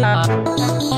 Thank you.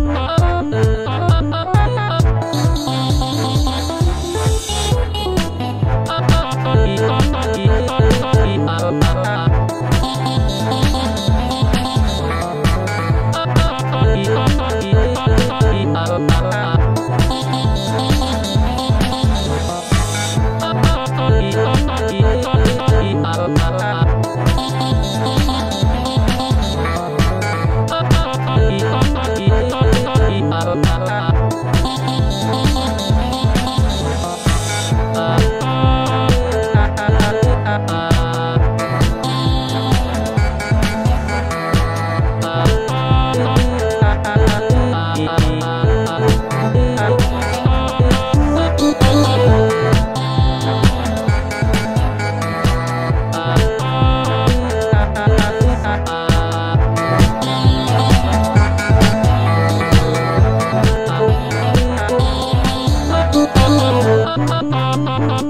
Ha ha ha ha ha!